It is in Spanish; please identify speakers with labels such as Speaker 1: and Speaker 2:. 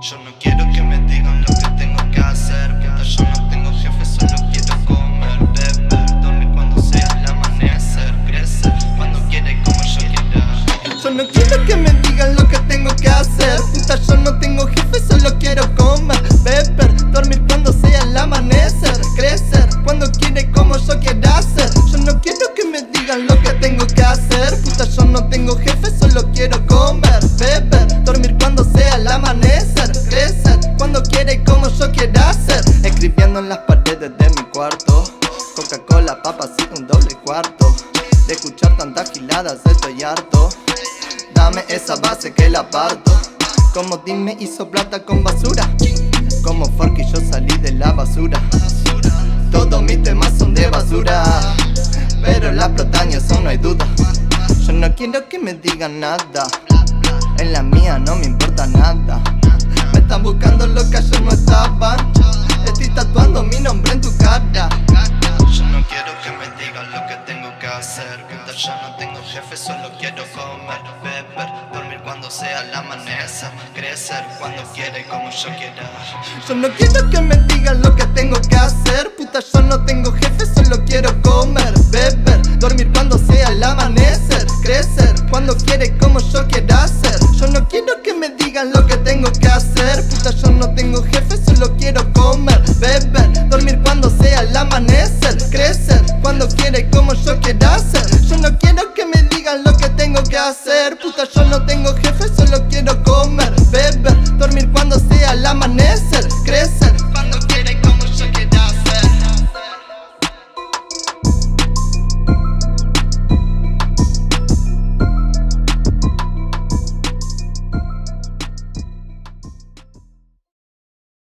Speaker 1: Yo no quiero que me digan lo que tengo que hacer. Puta, yo no tengo jefe, solo quiero comer, beber, dormir cuando sea el amanecer, crecer cuando quiera y como yo quiera.
Speaker 2: Yo no quiero que me digan lo que tengo que hacer. Puta, yo no tengo jefe, solo quiero comer, beber, dormir cuando sea el amanecer, crecer cuando quiera y como yo quiera hacer. Yo no quiero que me digan lo que tengo que hacer. Puta, yo no tengo jefe, solo quiero En las paredes de mi cuarto. Coca-Cola, papas y un doble cuarto. De escuchar tantas giladas estoy harto. Dame esa base que la parto. Como dime hizo plata con basura. Como Forky yo salí de la basura. Todos mis temas son de basura. Pero las protañas son no hay duda. Yo no quiero que me digan nada. En la mía no me importa nada. Me están buscando lo que ayer no estaban. Estoy tatuando mi nombre en tu cara.
Speaker 1: Yo no quiero que me digan lo que tengo que hacer. Puta, yo no tengo jefe, solo quiero comer, beber, dormir cuando sea el amanecer, crecer cuando quiera y como yo quiera.
Speaker 2: Yo no quiero que me digan lo que tengo que hacer. Puta, yo no tengo jefe, solo quiero comer, beber, dormir cuando sea el amanecer, crecer cuando quiera y como yo quiera hacer. Yo no quiero que me digan lo que tengo que hacer. Puta, yo no tengo jefe, solo quiero comer, y como yo quiera hacer. Yo no quiero que me digan lo que tengo que hacer. Puta, yo no tengo jefe, solo quiero comer, beber, dormir cuando